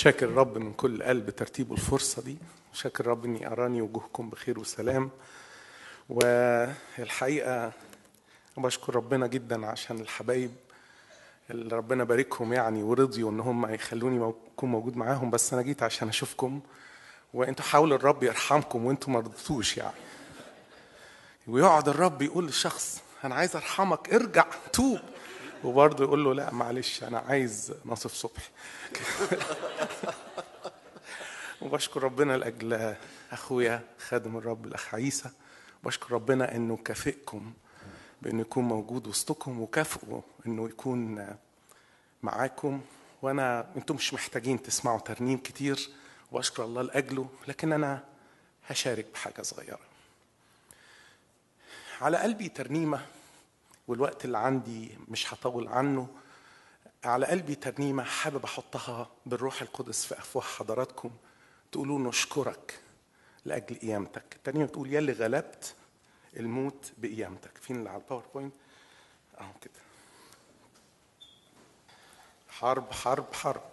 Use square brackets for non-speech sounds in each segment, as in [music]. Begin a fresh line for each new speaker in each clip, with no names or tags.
شاكر الرب من كل قلب ترتيبه الفرصة دي. شاكر الرب إني أراني وجوهكم بخير وسلام. والحقيقة بشكر ربنا جدا عشان الحبايب اللي ربنا باركهم يعني ورضيوا إن هم يخلوني أكون موجود معاهم بس أنا جيت عشان أشوفكم. وأنتوا حاولوا الرب يرحمكم وأنتوا ما رضيتوش يعني. ويقعد الرب يقول للشخص أنا عايز أرحمك ارجع توب. وبرضه يقول له لا معلش أنا عايز نصف صبحي. [laughs] وبشكر ربنا لأجل أخويا خادم الرب الأخ عيسى. بشكر ربنا إنه كافئكم بإنه يكون موجود وسطكم وكافئه إنه يكون معاكم. وأنا أنتم مش محتاجين تسمعوا ترنيم كتير. واشكر الله لأجله لكن أنا هشارك بحاجة صغيرة. على قلبي ترنيمة والوقت اللي عندي مش هطول عنه. على قلبي ترنيمة حابب أحطها بالروح القدس في أفواه حضراتكم. تقولوا نشكرك لأجل قيامتك. الترنيمه بتقول يلي غلبت الموت بقيامتك. فين اللي على الباوربوينت أهو كده. حرب حرب حرب.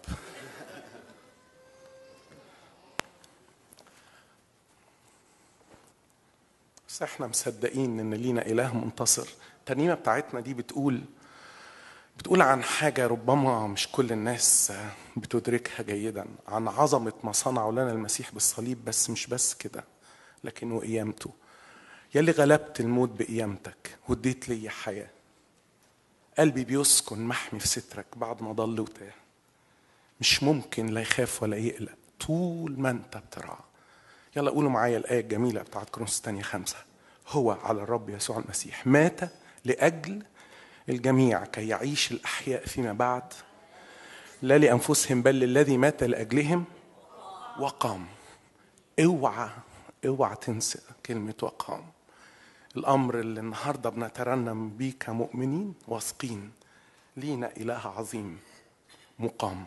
بس إحنا مصدقين إن لينا إله منتصر. الترنيمه بتاعتنا دي بتقول بتقول عن حاجة ربما مش كل الناس بتدركها جيدا عن عظمة ما صنعه لنا المسيح بالصليب بس مش بس كده لكنه قيامته. يلي غلبت الموت بقيامتك واديت لي حياة. قلبي بيسكن محمي في سترك بعد ما ضل وتاه. مش ممكن لا يخاف ولا يقلق طول ما انت بترعى. يلا قولوا معايا الآية الجميلة بتاعت كرونس الثانية خمسة. هو على الرب يسوع المسيح. مات لأجل الجميع كي يعيش الأحياء فيما بعد لا لأنفسهم بل للذي مات لأجلهم وقام. اوعى اوعى تنسى كلمة وقام. الأمر اللي النهاردة بنترنم بيه كمؤمنين واثقين لينا إله عظيم مقام.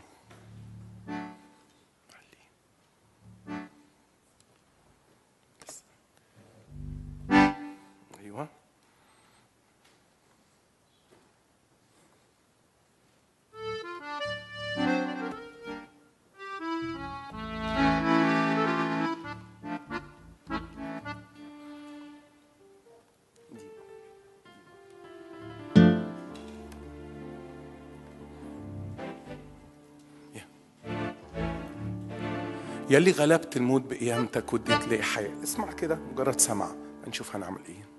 يلي غلبت الموت بقيامتك واديت لي حياة اسمع كده مجرد سمع هنشوف هنعمل إيه.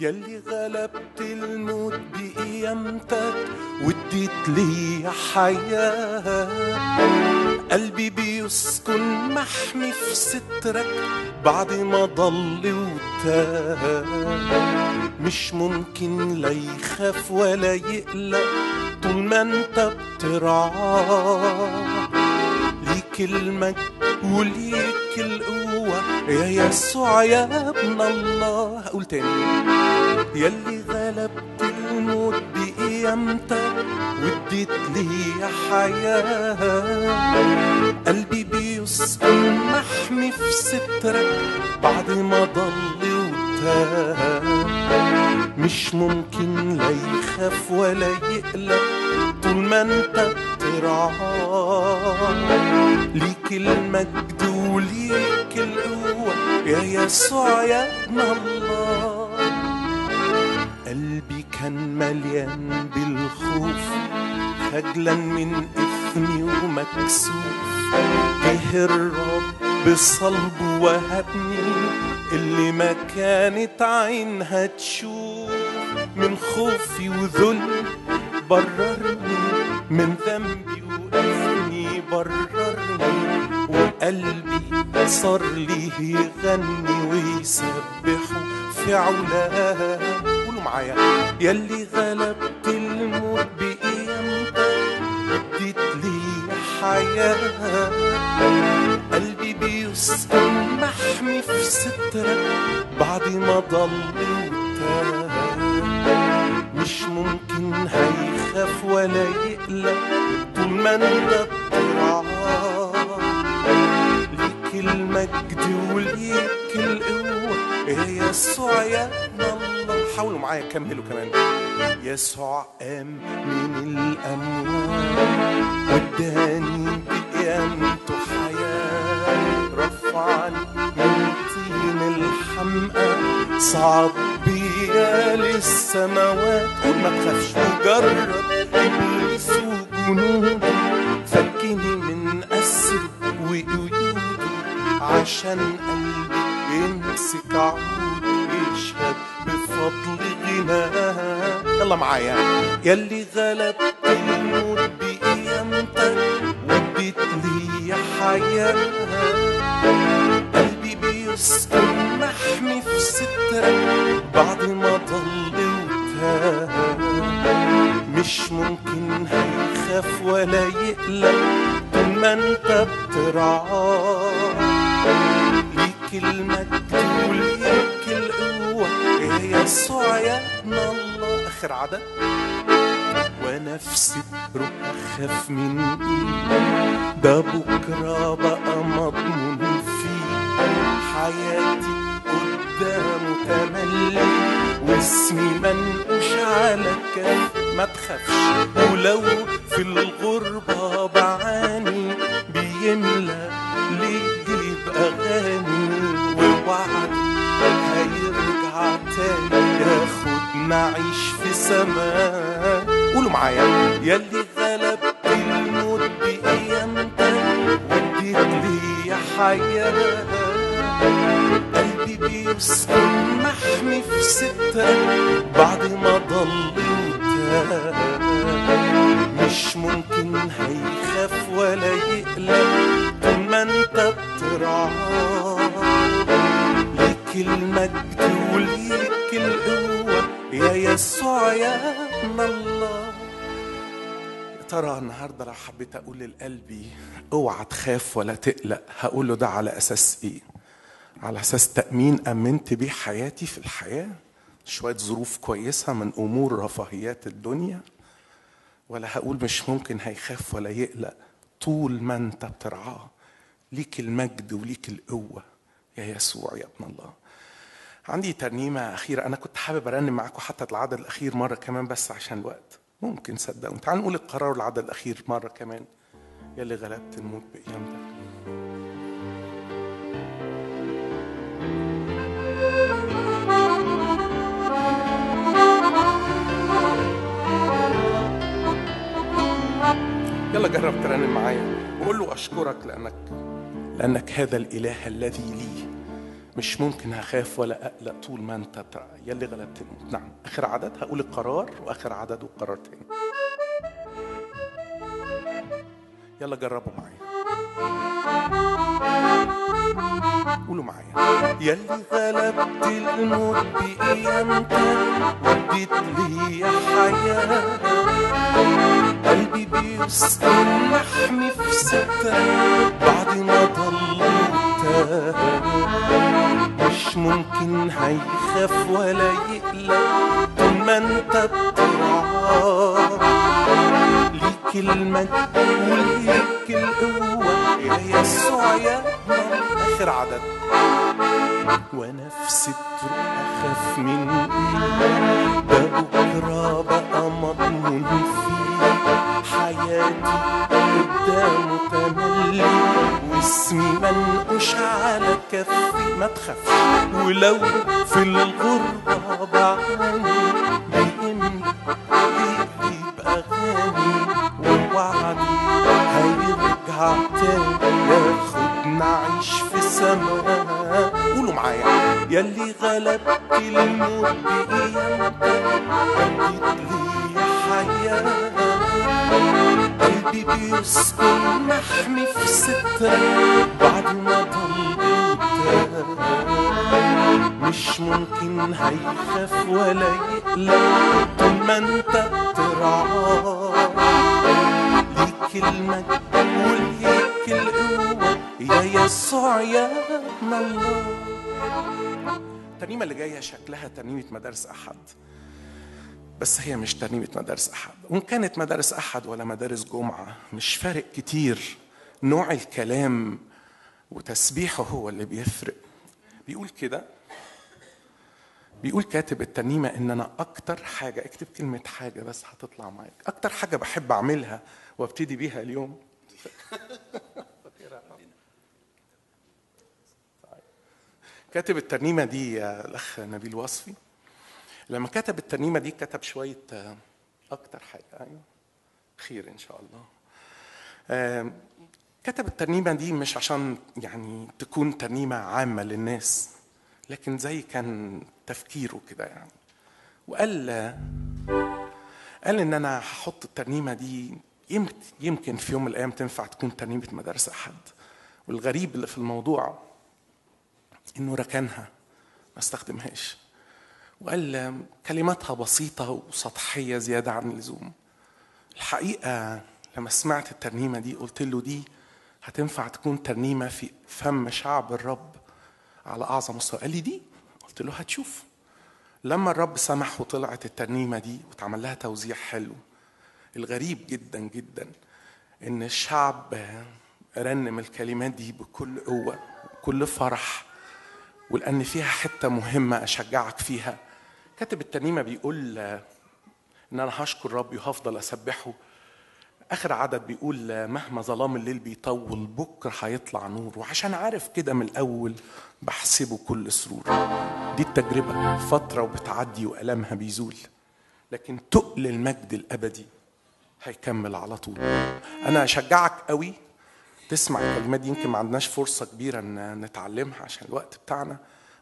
يلي غلبت الموت بقيامتك واديت لي حياة. قلبي بيسكن محمي في سترك. بعد ما ضل وتاه مش ممكن لا يخاف ولا يقلق طول ما انت بترعاه ليك المجد وليك القوة يا يسوع يا ابن الله. أقول تاني. يلي غلبت الموت بقيامتك واديت لي حياة؟ قلبي بيسكن محمي في سترك بعد ما ضل وتاه مش ممكن لا يخاف ولا يقلق طول ما أنت بترعاه. ليك المجد وليك القوة يا يسوع يا ابن الله. قلبي كان مليان بالخوف خجلا من إثمي ومكسوف. جه الرب بصلبه وهبني اللي ما كانت عينها تشوف من خوفي وذل بررني من ذنبي وإثمي بررني وقلبي صار لي يغني ويسبحه في علاه قولوا معايا يلي غلبت الموت حياة. قلبي بيسكن محمي في سترك بعد ما ضل وتاه مش ممكن هيخاف ولا يقلق طول ما انت ليك المجد وليك القوة يا يسوع يا الله حاولوا معايا كملوا كمان. يسوع قام من الأموات واداني بقيامته حياة رفعني من طين الحمقى صعد بيا للسماوات. قول ما تخافش. مجرد إبليس وجنوده فكني من أسر وقيودي عشان قلبي يمسك عود يشهد غناه يلا معايا. يلي غلبت الموت بقيامتك واديت لي حياة. قلبي بيسكن محمي في سترك بعد ما ضل وتاه مش ممكن هيخاف ولا يقلق طول ما أنت بترعاه. ليك المجد يا يسوع يا ابن الله. آخر عدد ونفسي بروح أخاف من إيه ده بكرة بقى مضمون فيه. حياتي قدامه تملي. واسمي منقوش على كف ما تخافش. ولو في الغربة بعاني. بيملى ليجي بأغاني تاني ياخدنا عيش في سماء قولوا معايا يلي غلبت الموت بقيامتك واديت لي حياه قلبي بيسكن محمي في سترك بعد ما ضل مش ممكن هيخاف ولا يقلق طول ما انت بترعاه ليك المجد وليك القوة. يا يسوع يا الله. يا ترى النهارده لو حبيت أقول لقلبي أوعى تخاف ولا تقلق. هقول له ده على أساس إيه؟ على أساس تأمين آمنت بيه حياتي في الحياة؟ شوية ظروف كويسة من أمور رفاهيات الدنيا؟ ولا هقول مش ممكن هيخاف ولا يقلق. طول ما أنت بترعاه ليك المجد وليك القوة. يا يسوع يا ابن الله. عندي ترنيمة أخيرة. أنا كنت حابب أرنم معاكم حتى العدد الأخير مرة كمان بس عشان الوقت. ممكن صدقوا تعالوا نقول القرار العدد الأخير مرة كمان. يلي غلبت الموت بقيامتك يلا جرب ترنم معايا وقول له أشكرك لأنك لأنك هذا الإله الذي لي. مش ممكن هخاف ولا أقلق طول ما بتاع يلي غلبت الموت نعم. آخر عدد هقول القرار وآخر عدد وقرار تاني. يلا جربوا معايا. قولوا معايا. يلي غلبت الموت بقيامتك وديت لي حياة. قلبي بيسكن محمي في سترك بعد ما ضليت مش ممكن هيخاف ولا يقلق طول ما انت بترعاه ليك المجد وليك القوة يا يسوع يا آخر عدد. ونفسي تروح أخاف من إيه بكرة بقى مضمون فيه. حياتي قدامه تملي واسمي منقوش على كفي ما تخافش ولو في الغربة بعاني بيملي بيدي بأغاني ووعدي هيرجع تاني ياخدنا عيش في سماء. قولوا معايا يلي غلبت الموت بقيامتك أديت لي حياة. قلبي بيسكن محمي في سترك بعد ما ضليت. مش ممكن هيخاف ولا يقلق طول ما انت بترعاه. ليك المجد وليك القوة يا يسوع يا الله. الترنيمة اللي جاية شكلها ترنيمة مدارس أحد. بس هي مش ترنيمة مدارس أحد. وإن كانت مدارس أحد ولا مدارس جمعة مش فارق كتير نوع الكلام وتسبيحه هو اللي بيفرق. بيقول كده بيقول كاتب الترنيمة إن أنا أكتر حاجة اكتب كلمة حاجة بس هتطلع معاك. أكتر حاجة بحب أعملها وأبتدي بيها اليوم. [laughs] كاتب الترنيمة دي الأخ نبيل وصفي. لما كتب الترنيمة دي كتب شوية أكتر حاجة. أيوه. خير إن شاء الله. كتب الترنيمة دي مش عشان يعني تكون ترنيمة عامة للناس لكن زي كان تفكيره كده يعني. وقال قال إن أنا هحط الترنيمه دي يمكن في يوم من الأيام تنفع تكون ترنيمه مدارس أحد. والغريب اللي في الموضوع إنه ركنها ما استخدمهاش. وقال كلماتها بسيطة وسطحية زيادة عن اللزوم. الحقيقة لما سمعت الترنيمة دي قلت له دي هتنفع تكون ترنيمة في فم شعب الرب على أعظم مستوى. قال لي دي؟ قلت له هتشوف. لما الرب سمح وطلعت الترنيمة دي واتعمل لها توزيع حلو الغريب جدا جدا إن الشعب رنم الكلمات دي بكل قوة بكل فرح ولأن فيها حتة مهمة أشجعك فيها. كاتب الترنيمة بيقول إن أنا هشكر ربي وهفضل أسبحه. آخر عدد بيقول مهما ظلام الليل بيطول بكرة هيطلع نور. وعشان عارف كده من الأول بحسبه كل سرور. دي التجربة فترة وبتعدي وألمها بيزول. لكن تقل المجد الأبدي هيكمل على طول. أنا أشجعك قوي تسمع الكلمات دي. يمكن ما عندناش فرصة كبيرة إن نتعلمها عشان الوقت بتاعنا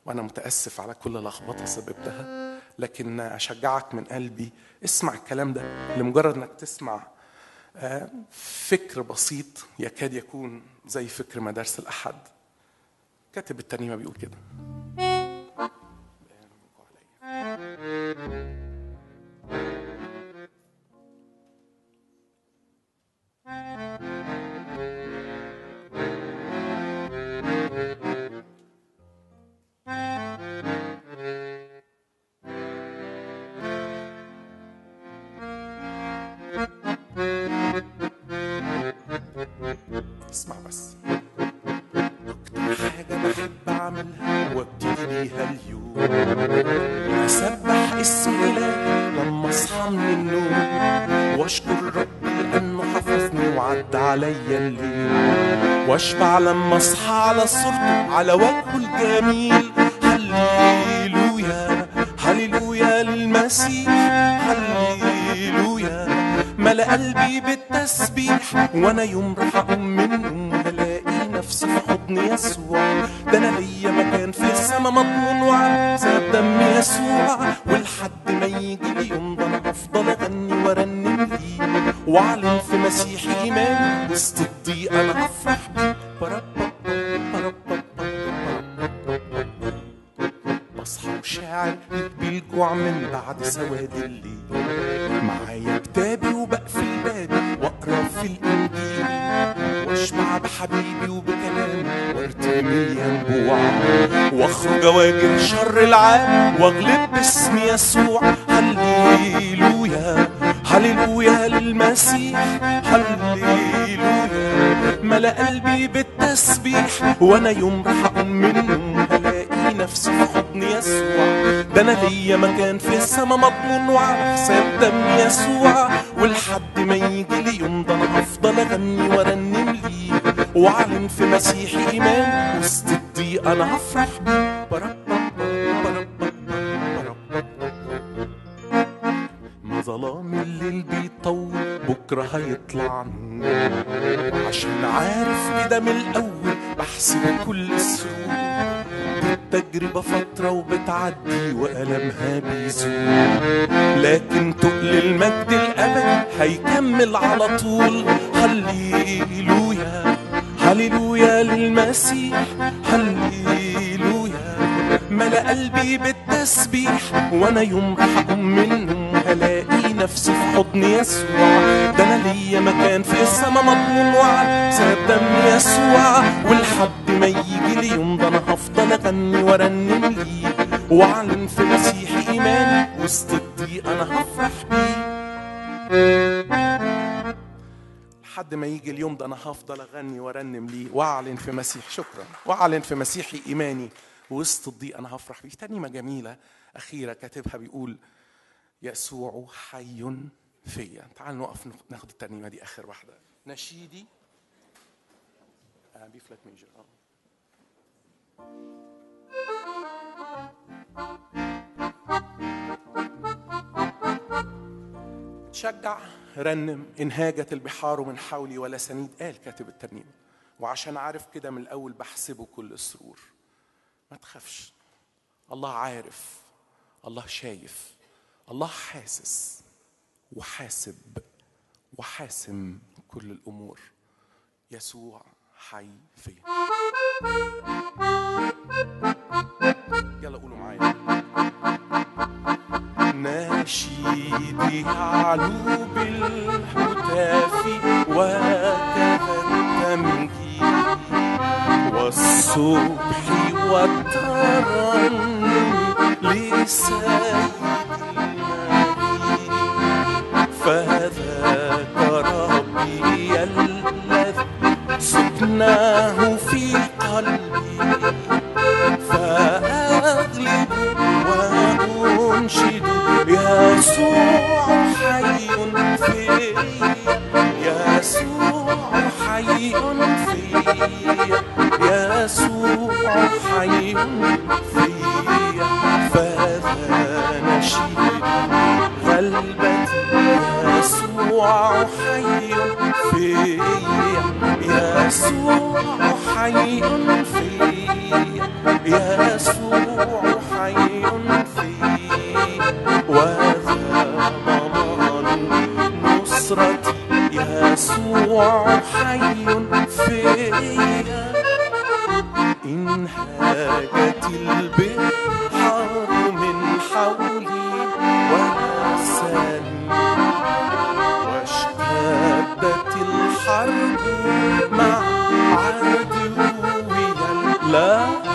وأنا متأسف على كل لخبطة سببتها. لكن أشجعك من قلبي. اسمع الكلام ده لمجرد إنك تسمع فكر بسيط يكاد يكون زي فكر مدارس الأحد. كاتب الترنيمة بيقول كده. اسمع بس. أكتر حاجة بحب أعملها وأبتدي بيها اليوم أسبح اسم إلهي لما أصحى من النوم وأشكر ربي لأنه حفظني وعدى عليا الليل وأشبع لما أصحى على صورته على وجهه الجميل. هللويا هللويا للمسيح هللويا ملأ قلبي بالتسبيح وأنا يوم راح واغلب باسم يسوع. هللويا هللويا للمسيح هللويا. ملأ قلبي بالتسبيح وأنا يوم راح اقوم من النوم هلاقي نفسي في حضن يسوع. ده أنا ليا مكان في السما مضمون وعلى حساب دم يسوع. ولحد ما يجي لي يوم ده أنا هفضل أغني وأرنم ليه. وأعلن في مسيحي إيمان وسط الضيق أنا هفرح بيه. بكرة هيطلع عشان عارف كده من الأول بحسب كل دي التجربة فترة وبتعدي وألمها بيزول. لكن تقل المجد الأبدي هيكمل على طول. هللويا هللويا للمسيح. هللويا ملأ قلبي بالتسبيح وأنا يوم راح اقوم من النوم هلاقي نفسي في حضن يسوع. ده أنا ليا مكان في السما وعلى حساب دم يسوع ولحد ما يجي لي يوم ده أنا هفضل أغني وأرنم ليه. وأعلن في مسيحي ايماني وسط الضيق أنا هفرح بيه. لحد ما يجي اليوم ده أنا هفضل أغني وأرنم ليه. وأعلن في مسيح. شكرا. وأعلن في مسيحي إيماني وسط الضيق أنا هفرح بيه. ترنيمه جميلة أخيرة كاتبها بيقول يسوع حي فيا. تعال نقف ناخد الترنيمة دي آخر واحدة. نشيدي. B flat major تشجع رنم إن هاجت البحار من حولي ولا سنيد. قال كاتب الترنيمة. وعشان عارف كده من الأول بحسبه كل سرور ما تخافش. الله عارف. الله شايف. الله حاسس وحاسب وحاسم كل الأمور. يسوع حي فيا يلا قولوا معايا. نشيدي علو بالهتاف وكذا والصبح والترنم لسيد فذاك ربي الذي سكناه في قلبي فأغلب وأنشد يسوع حي فيا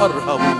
لا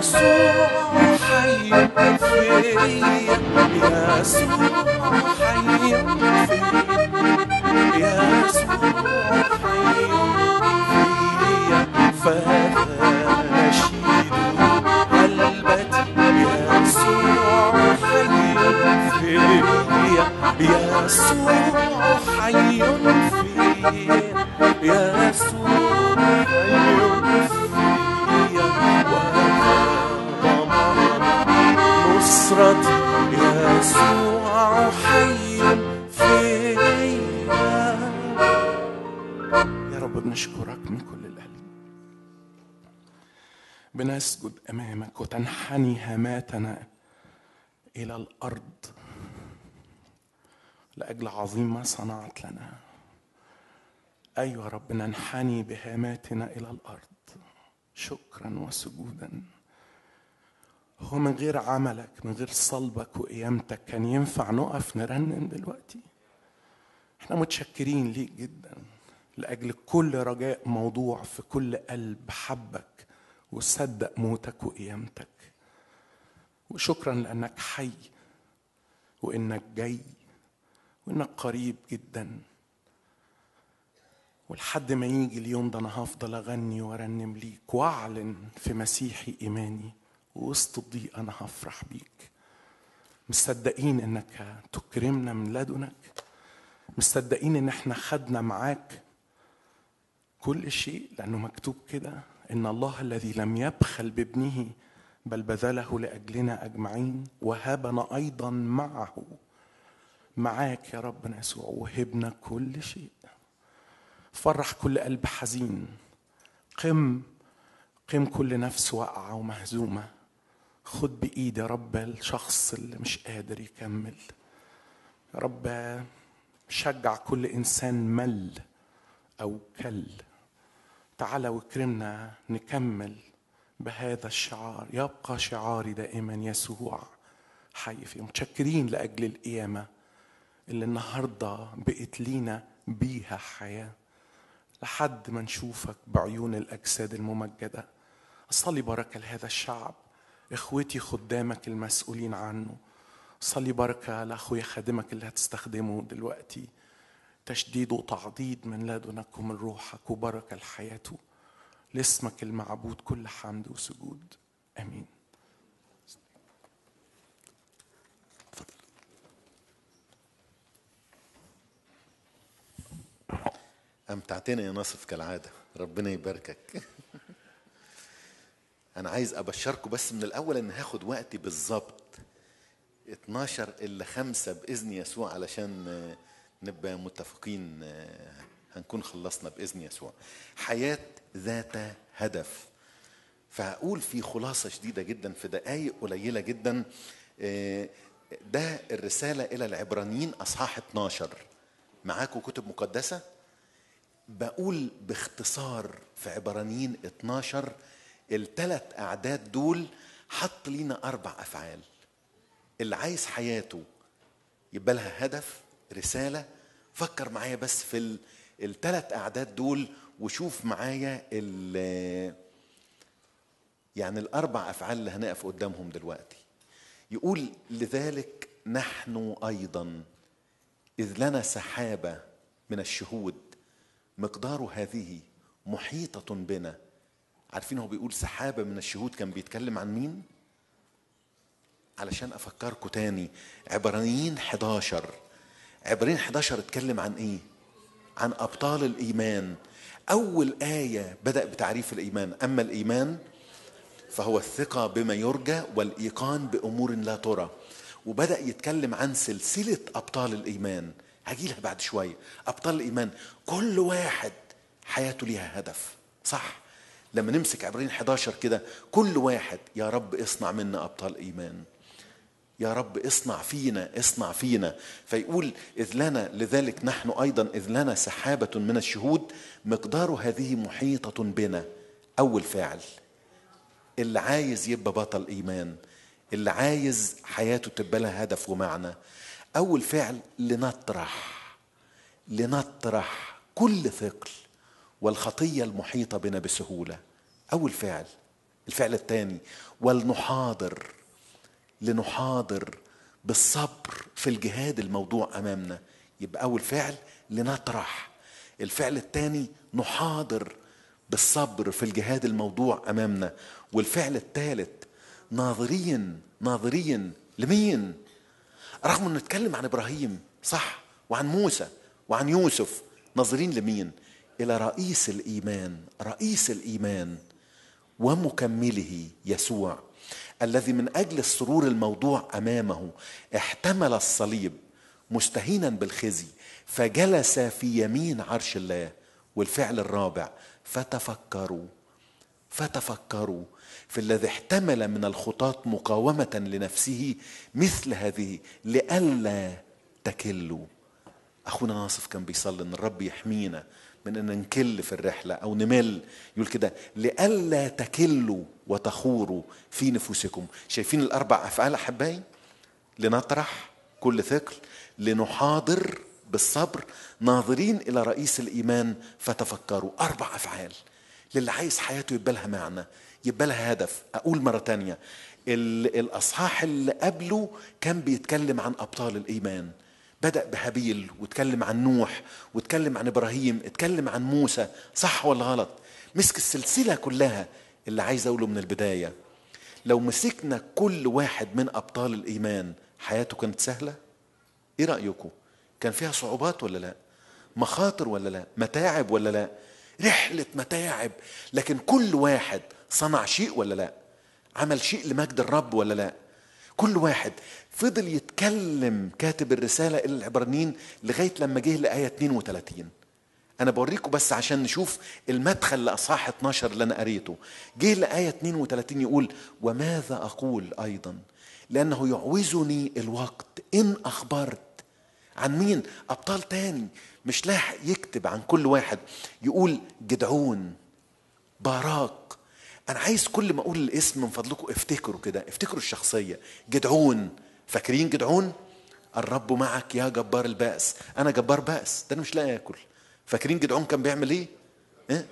يسوع حي فيا يسوع حي فيا يسوع حي قلبتي يسوع حي فيا يسوع حي فيا يسوع حي فيا يا رب بنشكرك من كل القلب بنسجد أمامك وتنحني هاماتنا إلى الأرض. لأجل عظيم ما صنعت لنا. أيها رب ننحني بهاماتنا إلى الأرض. شكرا وسجودا. هو من غير عملك من غير صلبك وقيامتك كان ينفع نقف نرنم دلوقتي؟ إحنا متشكرين ليك جدا لأجل كل رجاء موضوع في كل قلب حبك وصدق موتك وقيامتك وشكرا لأنك حي وإنك جاي وإنك قريب جدا. ولحد ما يجي اليوم ده أنا هفضل أغني وأرنم ليك وأعلن في مسيحي إيماني ووسط الضيق أنا هفرح بيك. مصدقين إنك تكرمنا من لدنك. مصدقين إن إحنا خدنا معاك كل شيء لأنه مكتوب كده إن الله الذي لم يبخل بابنه بل بذله لأجلنا أجمعين وهبنا أيضا معه. معاك يا ربنا يسوع وهبنا كل شيء. فرح كل قلب حزين. قم قم كل نفس واقعة ومهزومة. خد بإيد يا رب الشخص اللي مش قادر يكمل. يا رب شجع كل إنسان مل أو كل. تعالى واكرمنا نكمل بهذا الشعار. يبقى شعاري دائما يسوع. حي فيه. متشكرين لأجل القيامة اللي النهاردة بقت لينا بيها حياة. لحد ما نشوفك بعيون الأجساد الممجدة. أصلي بركة لهذا الشعب. إخوتي خدامك المسؤولين عنه. صلي بركة لأخويا خادمك اللي هتستخدمه دلوقتي. تشديد وتعضيد من لدنك ومن روحك وبركة لحياته لاسمك المعبود كل حمد وسجود. آمين.
أمتعتنا يا ناصف كالعادة. ربنا يباركك. أنا عايز أبشركم بس من الأول إن هاخد وقتي بالظبط. 12 إلا 5 بإذن يسوع علشان نبقى متفقين هنكون خلصنا بإذن يسوع. حياة ذات هدف. فهقول في خلاصة شديدة جدا في دقايق قليلة جدا ده الرسالة إلى العبرانيين أصحاح 12 معاكم كتب مقدسة؟ بقول باختصار في عبرانيين 12 الثلاث أعداد دول حط لينا أربع أفعال. اللي عايز حياته يبقى لها هدف رسالة فكر معايا بس في الثلاث أعداد دول وشوف معايا ال يعني الأربع أفعال اللي هنقف قدامهم دلوقتي. يقول لذلك نحن أيضا إذ لنا سحابة من الشهود مقدار هذه محيطة بنا. عارفين هو بيقول سحابة من الشهود كان بيتكلم عن مين؟ علشان أفكركم تاني. عبرانيين 11 عبرانيين 11 اتكلم عن إيه؟ عن أبطال الإيمان. أول آية بدأ بتعريف الإيمان. أما الإيمان فهو الثقة بما يرجى والإيقان بأمور لا ترى. وبدأ يتكلم عن سلسلة أبطال الإيمان. هجيلها بعد شوية. أبطال الإيمان. كل واحد حياته ليها هدف. صح؟ لما نمسك عبرين 11 كده كل واحد يا رب اصنع منا أبطال إيمان. يا رب اصنع فينا اصنع فينا. فيقول إذ لنا لذلك نحن أيضا إذ لنا سحابة من الشهود مقدار هذه محيطة بنا. أول فعل اللي عايز يبقى بطل إيمان اللي عايز حياته تبقى لها هدف ومعنى. أول فعل لنطرح لنطرح كل ثقل. والخطية المحيطة بنا بسهولة. أول فعل الفعل الثاني ولنحاضر لنحاضر بالصبر في الجهاد الموضوع أمامنا. يبقى أول فعل لنطرح. الفعل الثاني نحاضر بالصبر في الجهاد الموضوع أمامنا. والفعل الثالث ناظرين ناظرين لمين؟ رغم أن نتكلم عن إبراهيم صح وعن موسى وعن يوسف ناظرين لمين؟ إلى رئيس الإيمان رئيس الإيمان ومكمله يسوع الذي من أجل السرور الموضوع أمامه احتمل الصليب مستهينا بالخزي فجلس في يمين عرش الله والفعل الرابع فتفكروا فتفكروا في الذي احتمل من الخطاة مقاومة لنفسه مثل هذه لئلا تكلوا أخونا ناصف كان بيصلي إن الرب يحمينا. من إن نكل في الرحلة أو نمل. يقول كده لئلا تكلوا وتخوروا في نفوسكم. شايفين الأربع أفعال أحبائي؟ لنطرح كل ثقل لنحاضر بالصبر. ناظرين إلى رئيس الإيمان فتفكروا. أربع أفعال. للي عايز حياته يبقى لها معنى يبقى لها هدف. أقول مرة ال- الأصحاح اللي قبله كان بيتكلم عن أبطال الإيمان. بدأ بهابيل واتكلم عن نوح واتكلم عن إبراهيم اتكلم عن موسى صح ولا غلط؟ مسك السلسلة كلها اللي عايز أقوله من البداية. لو مسكنا كل واحد من أبطال الإيمان حياته كانت سهلة؟ إيه رأيكم؟ كان فيها صعوبات ولا لأ؟ مخاطر ولا لأ؟ متاعب ولا لأ؟ رحلة متاعب لكن كل واحد صنع شيء ولا لأ؟ عمل شيء لمجد الرب ولا لأ؟ كل واحد فضل يتكلم كاتب الرسالة إلى العبرانيين لغاية لما جه لآية 32 أنا بوريكم بس عشان نشوف المدخل لأصحاح 12 اللي أنا قريته. جه لآية 32 يقول وماذا أقول أيضا؟ لأنه يعوزني الوقت. إن أخبرت. عن مين؟ أبطال تاني. مش لاحق يكتب عن كل واحد. يقول جدعون. باراك أنا عايز كل ما أقول الاسم من فضلكم افتكروا كده افتكروا الشخصية. جدعون. فاكرين جدعون؟ الرب معك يا جبار البأس. أنا جبار بأس ده أنا مش لاقي آكل. فاكرين جدعون كان بيعمل إيه؟ إيه؟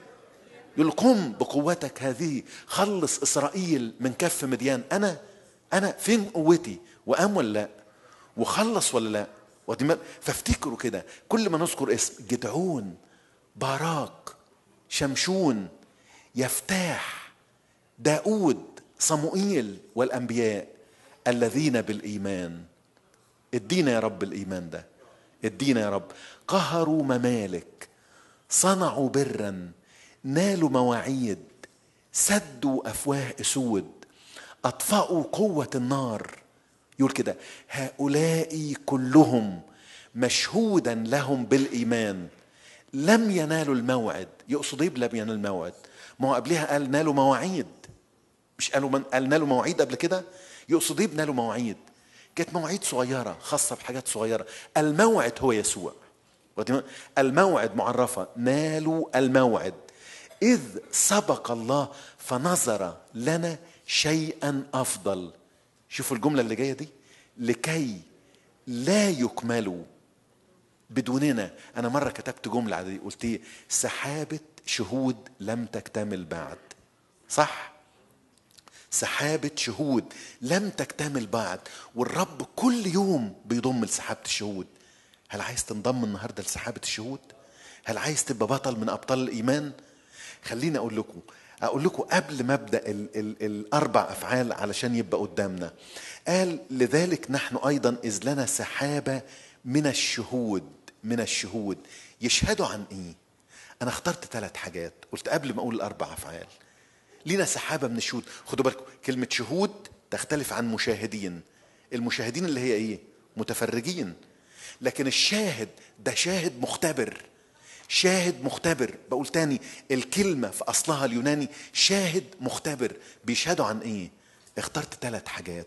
يقول قم بقوتك هذه خلص إسرائيل من كف مديان. أنا أنا فين قوتي؟ وقام ولا لأ؟ وخلص ولا بالك؟ فافتكروا كده كل ما نذكر اسم جدعون باراك شمشون يفتاح داود صموئيل والأنبياء الذين بالإيمان. ادينا يا رب الإيمان ده. ادينا يا رب. قهروا ممالك صنعوا برا نالوا مواعيد سدوا أفواه أسود أطفأوا قوة النار. يقول كده هؤلاء كلهم مشهودا لهم بالإيمان. لم ينالوا الموعد. يقصد إيه لم ينالوا الموعد؟ ما هو قبلها قال نالوا مواعيد. مش قالوا من قال نالوا مواعيد قبل كده؟ يقصد إيه بنالوا مواعيد كانت مواعيد صغيرة خاصة بحاجات صغيرة. الموعد هو يسوع؟ الموعد معرفة. نالوا الموعد؟ إذ سبق الله فنظر لنا شيئا أفضل. شوفوا الجملة اللي جاية دي. لكي لا يكملوا بدوننا. أنا مرة كتبت جملة قلت إيه؟ سحابة شهود لم تكتمل بعد. صح؟ سحابة شهود لم تكتمل بعد والرب كل يوم بيضم لسحابة الشهود هل عايز تنضم النهارده لسحابة الشهود؟ هل عايز تبقى بطل من أبطال الإيمان؟ خليني أقول لكم أقول لكم قبل ما أبدأ ال ال الأربع أفعال علشان يبقى قدامنا قال لذلك نحن أيضا إذ لنا سحابة من الشهود من الشهود يشهدوا عن إيه؟ أنا اخترت ثلاث حاجات قلت قبل ما أقول الأربع أفعال لينا سحابة من الشهود. خدوا بالكم كلمة شهود تختلف عن مشاهدين. المشاهدين اللي هي إيه؟ متفرجين. لكن الشاهد ده شاهد مختبر. شاهد مختبر. بقول تاني الكلمة في أصلها اليوناني شاهد مختبر. بيشهدوا عن إيه؟ اخترت ثلاث حاجات.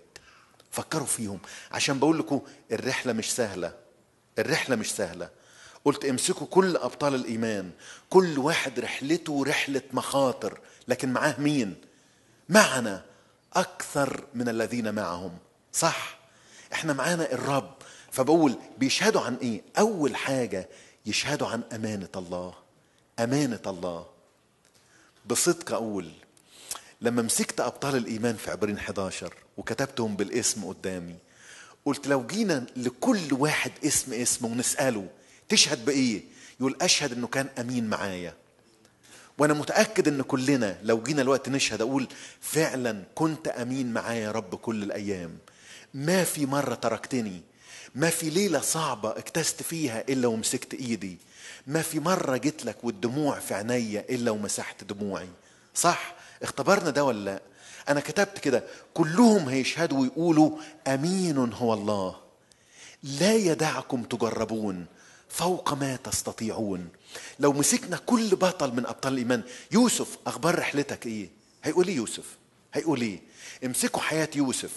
فكروا فيهم. عشان بقول لكم الرحلة مش سهلة. الرحلة مش سهلة. قلت امسكوا كل أبطال الإيمان. كل واحد رحلته رحلة مخاطر. لكن معاه مين؟ معنا أكثر من الذين معهم. صح؟ إحنا معانا الرب. فبقول بيشهدوا عن إيه؟ أول حاجة يشهدوا عن أمانة الله. أمانة الله. بصدق أقول لما مسكت أبطال الإيمان في عبرين 11 وكتبتهم بالاسم قدامي قلت لو جينا لكل واحد اسم اسمه ونسأله تشهد بإيه؟ يقول أشهد إنه كان أمين معايا. وأنا متأكد إن كلنا لو جينا الوقت نشهد أقول فعلا كنت أمين معايا يا رب كل الأيام. ما في مرة تركتني. ما في ليلة صعبة اكتست فيها إلا ومسكت إيدي. ما في مرة جيت لك والدموع في عينيا إلا ومسحت دموعي. صح؟ اختبرنا ده ولا لأ؟ أنا كتبت كده. كلهم هيشهدوا ويقولوا أمين هو الله. لا يدعكم تجربون. فوق ما تستطيعون. لو مسكنا كل بطل من أبطال الإيمان يوسف أخبار رحلتك إيه؟ هيقول إيه يوسف؟ هيقول إيه؟ امسكوا حياة يوسف.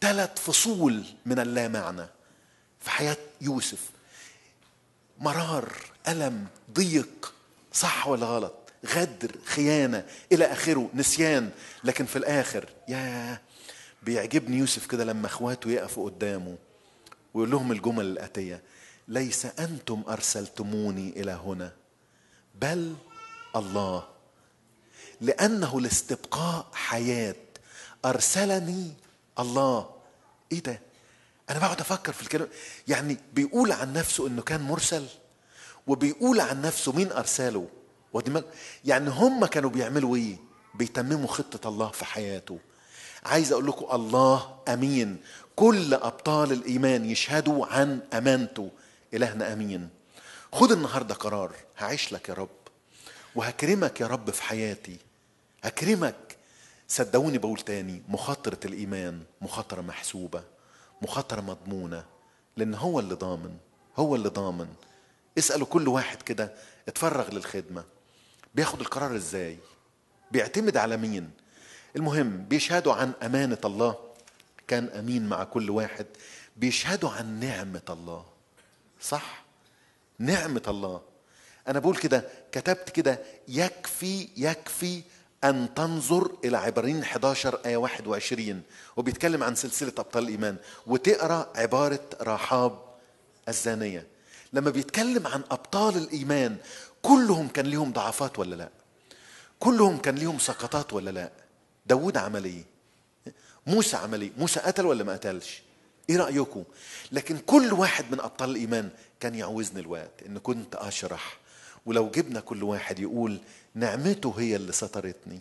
ثلاث فصول من اللا معنى في حياة يوسف. مرار ألم ضيق صح ولا غلط؟ غدر خيانة إلى آخره نسيان. لكن في الآخر يا بيعجبني يوسف كده لما أخواته يقفوا قدامه ويقول لهم الجمل الآتية. ليس أنتم أرسلتموني إلى هنا بل الله. لأنه لاستبقاء حياة أرسلني الله. إيه ده؟ أنا بقعد أفكر في الكلام. يعني بيقول عن نفسه إنه كان مرسل وبيقول عن نفسه مين أرسله؟ بالك؟ يعني هم كانوا بيعملوا إيه؟ بيتمموا خطة الله في حياته. عايز أقول لكم الله أمين. كل أبطال الإيمان يشهدوا عن أمانته. إلهنا آمين. خد النهارده قرار هعيش لك يا رب وهكرمك يا رب في حياتي. هكرمك. صدقوني بقول تاني مخاطرة الإيمان مخاطرة محسوبة مخاطرة مضمونة لأن هو اللي ضامن هو اللي ضامن. اسألوا كل واحد كده اتفرغ للخدمة. بياخد القرار إزاي؟ بيعتمد على مين؟ المهم بيشهدوا عن أمانة الله. كان أمين مع كل واحد. بيشهدوا عن نعمة الله. صح؟ نعمة الله. أنا بقول كده كتبت كده يكفي يكفي أن تنظر إلى عبرين 11 آية 21 وبيتكلم عن سلسلة أبطال الإيمان وتقرأ عبارة رحاب الزانية. لما بيتكلم عن أبطال الإيمان كلهم كان ليهم ضعفات ولا لا؟ كلهم كان ليهم سقطات ولا لا؟ داود عمل إيه؟ موسى عمل إيه؟ موسى قتل ولا ما قتلش؟ إيه رأيكم؟ لكن كل واحد من أبطال الإيمان كان يعوزني الوقت إن كنت أشرح. ولو جبنا كل واحد يقول نعمته هي اللي سترتني.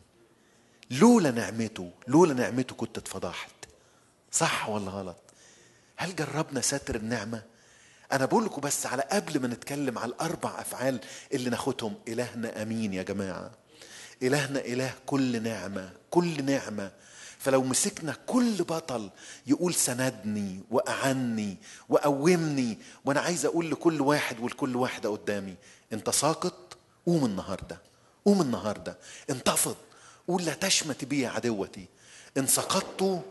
لولا نعمته لولا نعمته كنت اتفضحت. صح ولا غلط؟ هل جربنا ستر النعمة؟ أنا بقول لكم بس على قبل ما نتكلم على الأربع أفعال اللي ناخدهم. إلهنا أمين يا جماعة. إلهنا إله كل نعمة كل نعمة. فلو مسكنا كل بطل يقول سندني وأعني وقومني وأنا عايز أقول لكل واحد ولكل واحدة قدامي أنت ساقط؟ قوم النهارده قوم النهارده. انتفض قول لا تشمت بي عدوتي. إن سقطت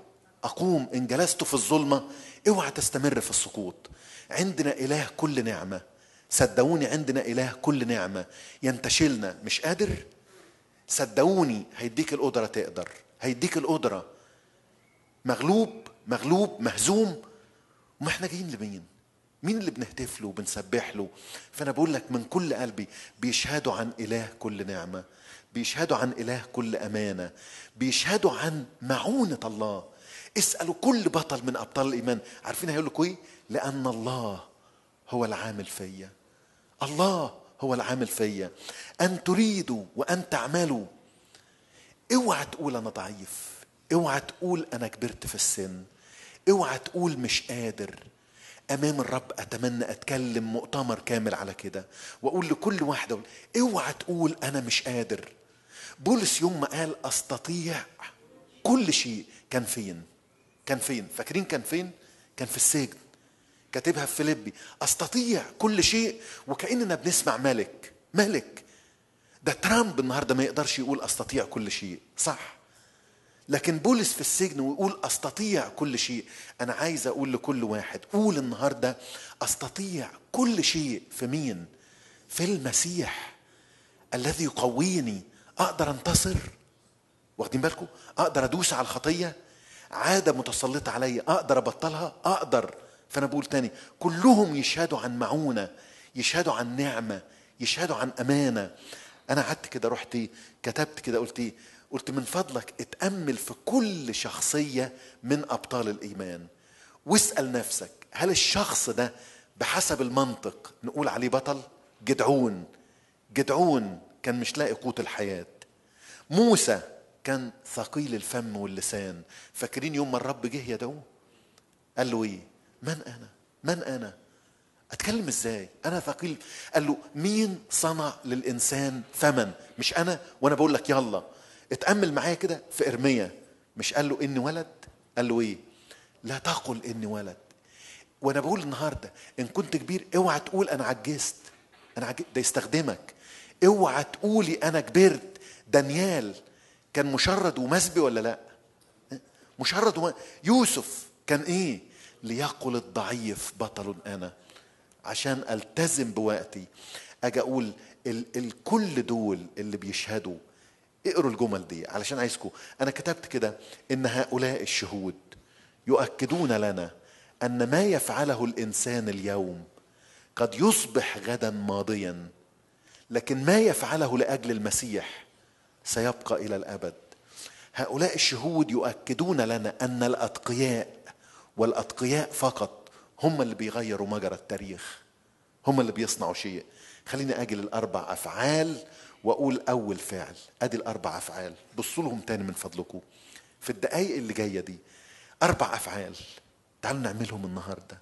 أقوم إن جلست في الظلمة أوعى تستمر في السقوط. عندنا إله كل نعمة. صدقوني عندنا إله كل نعمة. ينتشلنا مش قادر؟ صدقوني هيديك القدرة تقدر. هيديك القدرة. مغلوب مغلوب مهزوم. وما إحنا جايين لمين؟ مين اللي بنهتف له وبنسبح له؟ فأنا بقول لك من كل قلبي بيشهدوا عن إله كل نعمة بيشهدوا عن إله كل أمانة بيشهدوا عن معونة الله. اسألوا كل بطل من أبطال الإيمان. عارفين هيقول لكم إيه؟ لأن الله هو العامل فيا. الله هو العامل فيا. أن تريدوا وأن تعملوا اوعى تقول أنا ضعيف اوعى تقول أنا كبرت في السن اوعى تقول مش قادر. أمام الرب أتمنى أتكلم مؤتمر كامل على كده وأقول لكل واحدة اوعى تقول أنا مش قادر. بولس يوم ما قال أستطيع كل شيء كان فين؟ كان فين؟ فاكرين كان فين؟ كان في السجن. كاتبها في فيليبي أستطيع كل شيء وكأننا بنسمع ملك. ملك. ده ترامب النهارده ما يقدرش يقول أستطيع كل شيء صح. لكن بولس في السجن ويقول أستطيع كل شيء أنا عايز أقول لكل واحد قول النهارده أستطيع كل شيء في مين؟ في المسيح الذي يقويني أقدر أنتصر. واخدين بالكم؟ أقدر أدوس على الخطية؟ عادة متسلطة عليا أقدر أبطلها؟ أقدر. فأنا بقول تاني كلهم يشهدوا عن معونة يشهدوا عن نعمة يشهدوا عن أمانة. أنا قعدت كده رحت كتبت كده قلت إيه؟ قلت من فضلك اتأمل في كل شخصية من أبطال الإيمان. واسأل نفسك هل الشخص ده بحسب المنطق نقول عليه بطل؟ جدعون. جدعون كان مش لاقي قوت الحياة. موسى كان ثقيل الفم واللسان. فاكرين يوم ما الرب جه يدعوه؟ قال له إيه؟ من أنا؟ من أنا؟ أتكلم إزاي؟ أنا ثقيل قال له مين صنع للإنسان ثمن؟ مش أنا وأنا بقول لك يلا. اتأمل معايا كده في إرميا. مش قال له إني ولد؟ قال له إيه؟ لا تقل إني ولد. وأنا بقول النهارده إن كنت كبير أوعى تقول أنا عجزت. أنا عجزت ده يستخدمك. أوعى تقولي أنا كبرت. دانيال كان مشرد ومسبي ولا لأ؟ مشرد وم... يوسف كان إيه؟ ليقل الضعيف بطل أنا. عشان ألتزم بوقتي. أجي أقول ال- الكل دول اللي بيشهدوا اقروا الجمل دي علشان عايزكم. أنا كتبت كده إن هؤلاء الشهود يؤكدون لنا أن ما يفعله الإنسان اليوم قد يصبح غدا ماضيا لكن ما يفعله لأجل المسيح سيبقى إلى الأبد. هؤلاء الشهود يؤكدون لنا أن الأتقياء والأتقياء فقط هم اللي بيغيروا مجرى التاريخ. هم اللي بيصنعوا شيء. خليني أجل الاربع أفعال وأقول أول فعل. أدي الأربع أفعال. بصوا لهم تاني من فضلكم في الدقايق اللي جاية دي أربع أفعال. تعالوا نعملهم النهارده.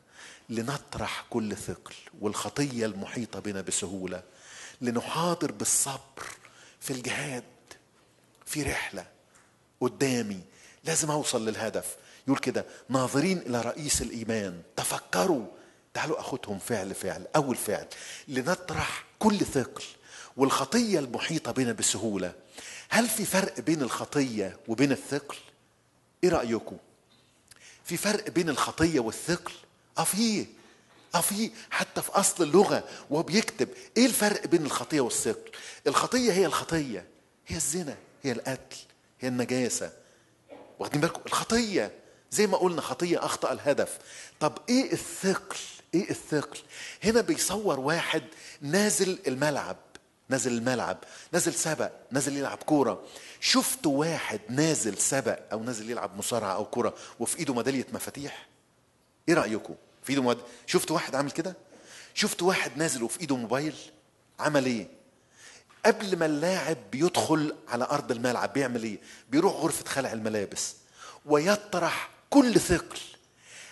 لنطرح كل ثقل والخطية المحيطة بنا بسهولة. لنحاضر بالصبر في الجهاد. في رحلة قدامي. لازم أوصل للهدف. يقول كده ناظرين إلى رئيس الإيمان. تفكروا. تعالوا اخدهم فعل فعل أول فعل. لنطرح كل ثقل والخطية المحيطة بنا بسهولة. هل في فرق بين الخطية وبين الثقل؟ إيه رأيكم؟ في فرق بين الخطية والثقل؟ أه في أه في. حتى في أصل اللغة وهو بيكتب إيه الفرق بين الخطية والثقل؟ الخطية هي الخطية هي الزنا هي القتل هي النجاسة. واخدين بالكم؟ الخطية زي ما قلنا خطية أخطأ الهدف. طب إيه الثقل؟ إيه الثقل؟ هنا بيصور واحد نازل الملعب نازل الملعب نازل سبق نازل يلعب كورة. شفت واحد نازل سبق أو نازل يلعب مصارعة أو كورة وفي إيده ميدالية مفاتيح؟ إيه رأيكم؟ في إيده مد... شفت واحد عامل كده؟ شفت واحد نازل وفي إيده موبايل؟ عمل إيه؟ قبل ما اللاعب بيدخل على أرض الملعب بيعمل إيه؟ بيروح غرفة خلع الملابس ويطرح كل ثقل.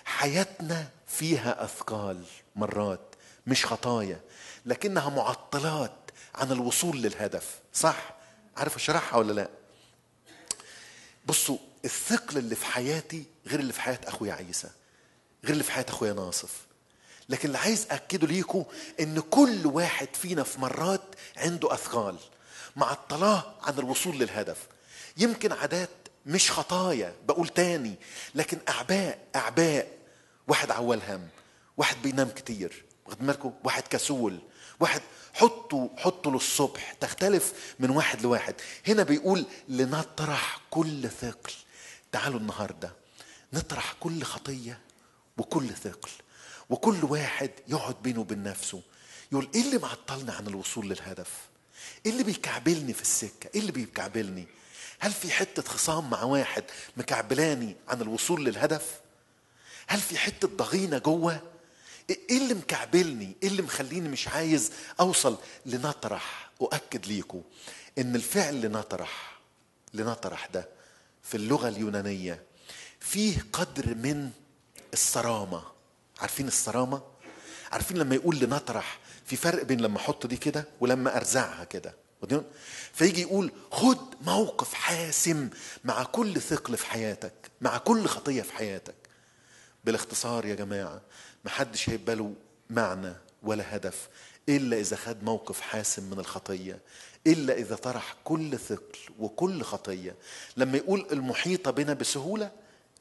حياتنا فيها أثقال مرات مش خطايا لكنها معطلات عن الوصول للهدف. صح؟ عارف أشرحها ولا لا؟ بصوا الثقل اللي في حياتي غير اللي في حياة أخويا عيسى غير اللي في حياة أخويا ناصف. لكن اللي عايز اكده ليكم إن كل واحد فينا في مرات عنده أثقال معطلاه عن الوصول للهدف. يمكن عادات مش خطايا بقول تاني. لكن أعباء أعباء. واحد عوال هم واحد بينام كتير واخد واحد كسول واحد حطوا حطوا للصبح. تختلف من واحد لواحد. هنا بيقول لنطرح كل ثقل. تعالوا النهارده نطرح كل خطية وكل ثقل. وكل واحد يقعد بينه وبين نفسه. يقول إيه اللي معطلنا عن الوصول للهدف؟ إيه اللي بيكعبلني في السكة؟ إيه اللي بيكعبلني؟ هل في حتة خصام مع واحد مكعبلاني عن الوصول للهدف؟ هل في حتة ضغينة جوه؟ إيه اللي مكعبلني؟ إيه اللي مخليني مش عايز أوصل لنطرح؟ أؤكد ليكم إن الفعل لنطرح لنطرح ده في اللغة اليونانية فيه قدر من الصرامة. عارفين الصرامة؟ عارفين لما يقول لنطرح في فرق بين لما أحط دي كده ولما أرزعها كده؟ فيجي يقول خد موقف حاسم مع كل ثقل في حياتك مع كل خطية في حياتك. بالاختصار يا جماعة محدش هيبقى له معنى ولا هدف إلا إذا خد موقف حاسم من الخطية إلا إذا طرح كل ثقل وكل خطية. لما يقول المحيطة بنا بسهولة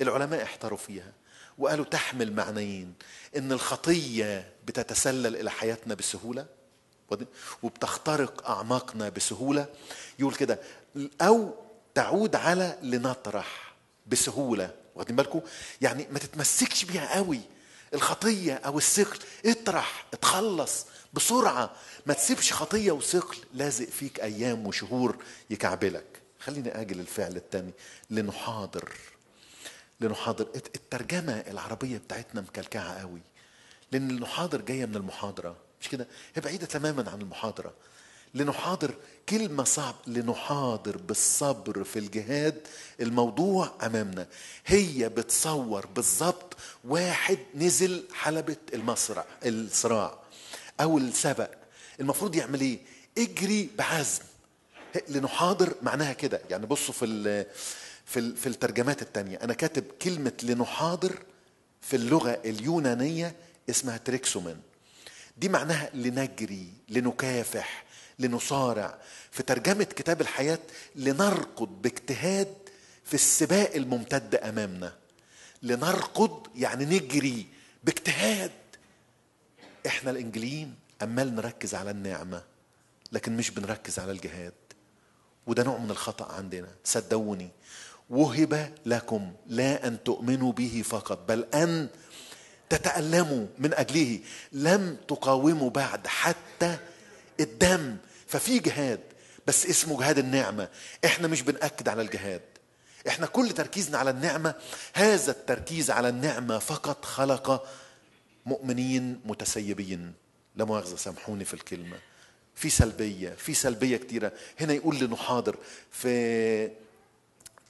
العلماء احتاروا فيها وقالوا تحمل معنيين إن الخطية بتتسلل إلى حياتنا بسهولة. وبتخترق أعماقنا بسهولة. يقول كده أو تعود على لنطرح بسهولة. واخدين بالكم؟ يعني ما تتمسكش بيها قوي. الخطية أو الثقل اطرح اتخلص بسرعة. ما تسيبش خطية وثقل لازق فيك أيام وشهور يكعبلك. خليني أجل الفعل الثاني لنحاضر. لنحاضر. الترجمة العربية بتاعتنا مكلكعة قوي. لأن المحاضر جاية من المحاضرة. مش كده؟ هي بعيدة تماما عن المحاضرة. لنحاضر كلمة صعب لنحاضر بالصبر في الجهاد الموضوع أمامنا. هي بتصور بالظبط واحد نزل حلبة المصرع الصراع أو السبق. المفروض يعمل إيه؟ اجري بعزم. لنحاضر معناها كده. يعني بصوا في في في الترجمات التانية. أنا كاتب كلمة لنحاضر في اللغة اليونانية اسمها تريكسومن. دي معناها لنجري لنكافح لنصارع. في ترجمة كتاب الحياة لنرقد باجتهاد في السباق الممتد أمامنا. لنرقد يعني نجري باجتهاد. إحنا الإنجليين عمال نركز على النعمة لكن مش بنركز على الجهاد. وده نوع من الخطأ عندنا صدقوني. وهب لكم لا أن تؤمنوا به فقط بل أن تتألموا من أجله. لم تقاوموا بعد حتى الدم. ففي جهاد بس اسمه جهاد النعمة. إحنا مش بنأكد على الجهاد. إحنا كل تركيزنا على النعمة. هذا التركيز على النعمة فقط خلق مؤمنين متسيبين. لا مؤاخذة سامحوني في الكلمة. في سلبية في سلبية كتيرة. هنا يقول لنحاضر في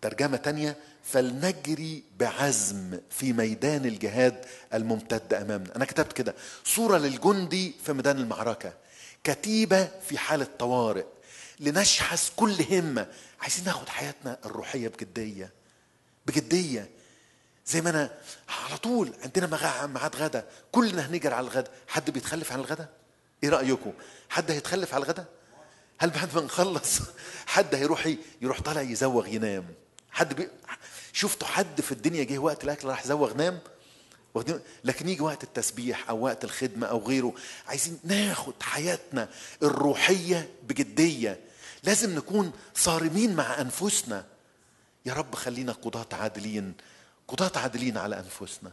ترجمة تانية فلنجري بعزم في ميدان الجهاد الممتد أمامنا. أنا كتبت كده صورة للجندي في ميدان المعركة كتيبة في حالة طوارئ لنشحذ كل همة. عايزين ناخد حياتنا الروحية بجدية بجدية. زي ما أنا على طول عندنا ميعاد غدا كلنا هنجري على الغدا. حد بيتخلف عن الغدا؟ إيه رأيكم؟ حد هيتخلف على الغدا؟ هل بعد ما نخلص [laughs] حد هيروح يروح طالع يزوغ ينام؟ حد بي... شفتوا حد في الدنيا جه وقت الأكل راح زوغ نام لكن يجي وقت التسبيح أو وقت الخدمة أو غيره عايزين ناخد حياتنا الروحية بجدية. لازم نكون صارمين مع أنفسنا. يا رب خلينا قضاة عادلين قضاة عادلين على أنفسنا.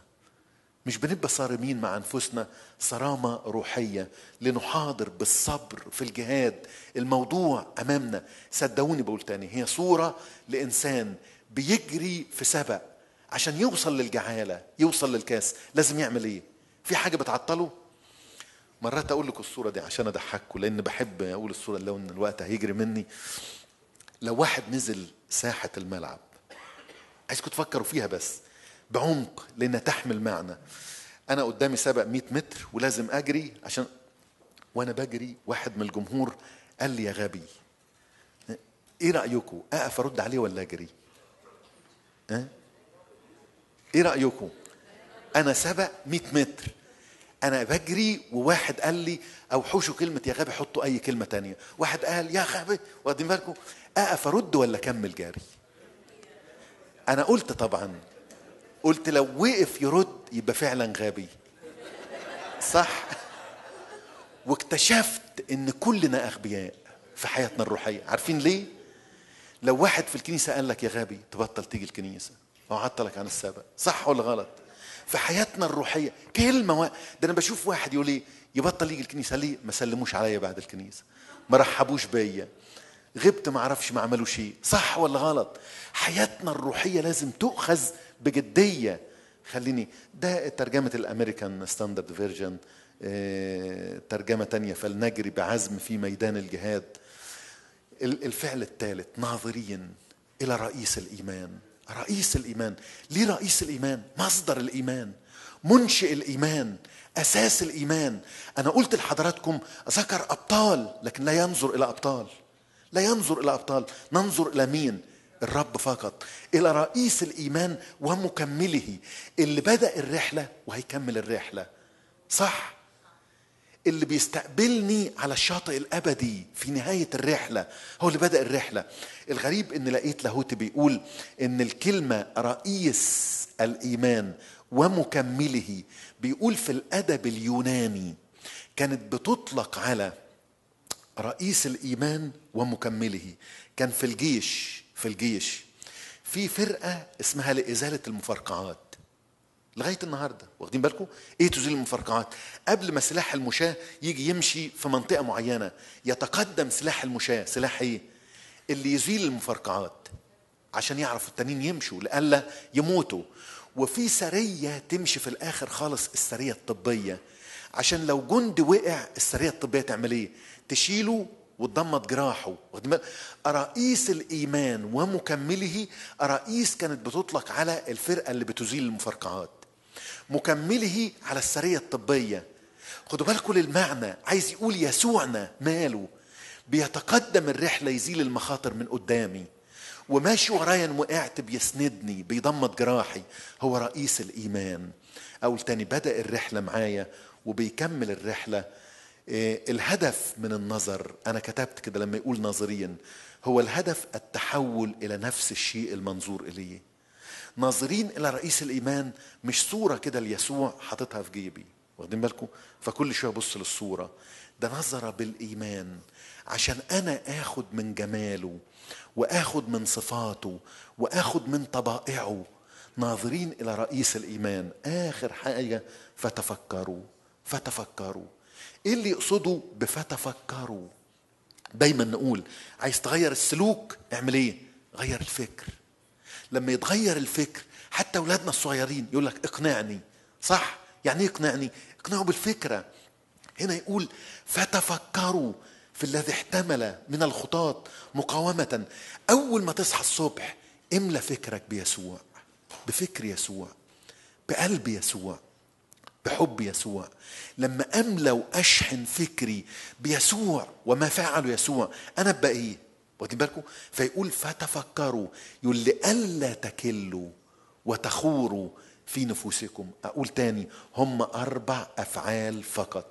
مش بنبقى صارمين مع أنفسنا صرامة روحية لنحاضر بالصبر في الجهاد. الموضوع أمامنا. صدقوني بقول تاني هي صورة لإنسان بيجري في سبق عشان يوصل للجعالة يوصل للكاس لازم يعمل إيه؟ في حاجة بتعطله؟ مرات أقول لكم الصورة دي عشان أضحككم لأن بحب أقول الصورة لو إن الوقت هيجري مني. لو واحد نزل ساحة الملعب عايزكم تفكروا فيها بس. بعمق لأنها تحمل معنى. أنا قدامي سبق 100 متر ولازم أجري عشان وأنا بجري واحد من الجمهور قال لي يا غبي إيه رايكم أقف أرد عليه ولا أجري؟ ها؟ إيه رايكم أنا سبق 100 متر. أنا بجري وواحد قال لي أوحشوا كلمة يا غبي حطوا أي كلمة تانية. واحد قال يا غبي واخدين بالكم؟ أقف أرد ولا أكمل جري؟ أنا قلت طبعا قلت لو وقف يرد يبقى فعلا غبي. صح؟ واكتشفت إن كلنا أغبياء في حياتنا الروحية. عارفين ليه؟ لو واحد في الكنيسة قال لك يا غبي تبطل تيجي الكنيسة. أو عطلك عن السبق صح ولا غلط؟ في حياتنا الروحية كلمة و... ده أنا بشوف واحد يقول إيه؟ يبطل يجي الكنيسة. ليه؟ ما سلموش عليا بعد الكنيسة. ما رحبوش بيا. غبت ما أعرفش ما عملوا شيء. صح ولا غلط؟ حياتنا الروحية لازم تؤخذ بجدية. خليني ده ترجمة ال American Standard Version ترجمة تانية فلنجري بعزم في ميدان الجهاد. ال- الفعل الثالث ناظرين إلى رئيس الإيمان. رئيس الإيمان. ليه رئيس الإيمان؟ مصدر الإيمان. منشئ الإيمان. أساس الإيمان. أنا قلت لحضراتكم ذكر أبطال لكن لا ينظر إلى أبطال. لا ينظر إلى أبطال. ننظر إلى مين؟ الرب فقط إلى رئيس الإيمان ومكمله اللي بدأ الرحلة وهيكمل الرحلة. صح. اللي بيستقبلني على الشاطئ الأبدي في نهاية الرحلة هو اللي بدأ الرحلة. الغريب إن لقيت لاهوتي بيقول إن الكلمة رئيس الإيمان ومكمله بيقول في الأدب اليوناني كانت بتطلق على رئيس الإيمان ومكمله. كان في الجيش. في الجيش. في فرقة اسمها لإزالة المفرقعات لغاية النهارده. واخدين بالكم؟ إيه تزيل المفرقعات قبل ما سلاح المشاة يجي يمشي في منطقة معينة يتقدم سلاح المشاة. سلاح إيه؟ اللي يزيل المفرقعات عشان يعرفوا التانيين يمشوا لئلا يموتوا. وفي سرية تمشي في الآخر خالص السرية الطبية. عشان لو جندي وقع السرية الطبية تعمل إيه؟ تشيله وتضمد جراحه؟ رئيس الإيمان ومكمله رئيس كانت بتطلق على الفرقة اللي بتزيل المفرقعات مكمله على السرية الطبية. خدوا بالكم للمعنى عايز يقول يسوعنا ماله. بيتقدم الرحلة يزيل المخاطر من قدامي. وماشي ورايا إن وقعت بيسندني بيضمد جراحي. هو رئيس الإيمان. أقول تاني بدأ الرحلة معايا وبيكمل الرحلة. إيه، الهدف من النظر أنا كتبت كده لما يقول ناظريا هو الهدف التحول إلى نفس الشيء المنظور إليه. ناظرين إلى رئيس الإيمان مش صورة كده ليسوع حاططها في جيبي. واخدين بالكم؟ فكل شوية أبص للصورة. ده نظر بالإيمان. عشان أنا آخد من جماله وآخد من صفاته وآخد من طبائعه. ناظرين إلى رئيس الإيمان. آخر حاجة فتفكروا فتفكروا. إيه اللي يقصده بفتفكروا؟ دايما نقول عايز تغير السلوك؟ اعمل إيه؟ غير الفكر. لما يتغير الفكر حتى أولادنا الصغيرين يقول لك اقنعني. صح؟ يعني إيه اقنعني؟ اقنعوا بالفكرة. هنا يقول فتفكروا في الذي احتمل من الخطاة مقاومة. أول ما تصحى الصبح املى فكرك بيسوع بفكر يسوع بقلب يسوع. بحب يسوع. لما املى وأشحن فكري بيسوع وما فعله يسوع أنا أبقى إيه؟ واخدين بالكم؟ فيقول فتفكروا يقول لئلا تكلوا وتخوروا في نفوسكم. أقول تاني هم أربع أفعال فقط.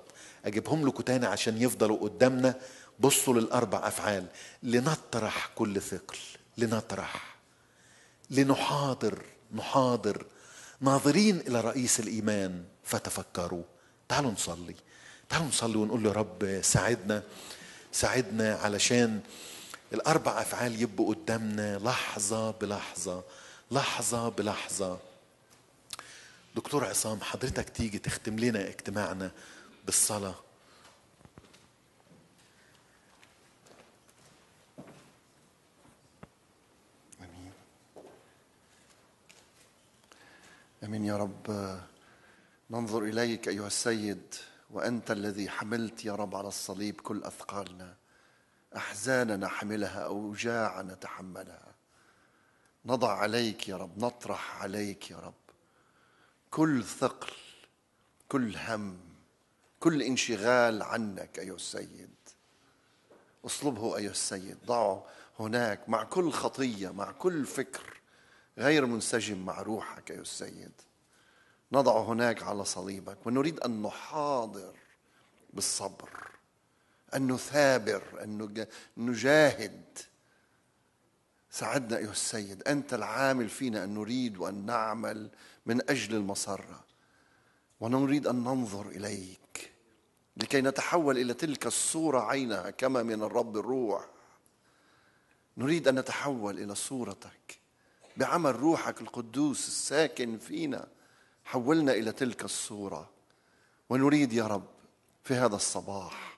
أجيبهم لكم تاني عشان يفضلوا قدامنا. بصوا للأربع أفعال. لنطرح كل ثقل. لنطرح. لنحاضر. نحاضر. ناظرين إلى رئيس الإيمان. فتفكروا. تعالوا نصلي. تعالوا نصلي ونقول له رب ساعدنا. ساعدنا علشان الأربع أفعال يبقوا قدامنا لحظة بلحظة. لحظة بلحظة. دكتور عصام حضرتك تيجي تختم لنا اجتماعنا بالصلاة.
آمين. آمين يا رب. ننظر إليك أيها السيد وأنت الذي حملت يا رب على الصليب كل أثقالنا. أحزاننا حملها اوجاع نتحملها. نضع عليك يا رب نطرح عليك يا رب. كل ثقل كل هم كل انشغال عنك أيها السيد. اصلبه أيها السيد ضعه هناك مع كل خطية مع كل فكر غير منسجم مع روحك أيها السيد. نضعه هناك على صليبك ونريد أن نحاضر بالصبر أن نثابر أن نجاهد. ساعدنا أيها السيد أنت العامل فينا أن نريد وأن نعمل من أجل المسرة ونريد أن ننظر إليك لكي نتحول إلى تلك الصورة عينها كما من الرب الروح. نريد أن نتحول إلى صورتك بعمل روحك القدوس الساكن فينا. حولنا إلى تلك الصورة ونريد يا رب في هذا الصباح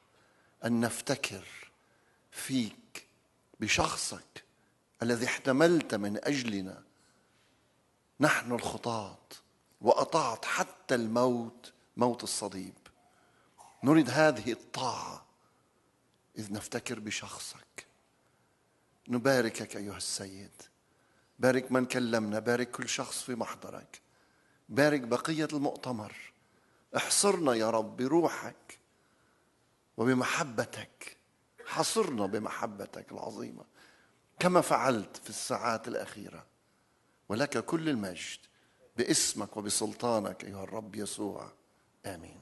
أن نفتكر فيك بشخصك الذي احتملت من أجلنا. نحن الخطاة وأطعت حتى الموت موت الصليب. نريد هذه الطاعة إذ نفتكر بشخصك. نباركك أيها السيد. بارك من كلمنا بارك كل شخص في محضرك. بارك بقية المؤتمر. احصرنا يا رب بروحك وبمحبتك. حصرنا بمحبتك العظيمة. كما فعلت في الساعات الأخيرة. ولك كل المجد. باسمك وبسلطانك أيها الرب يسوع. آمين.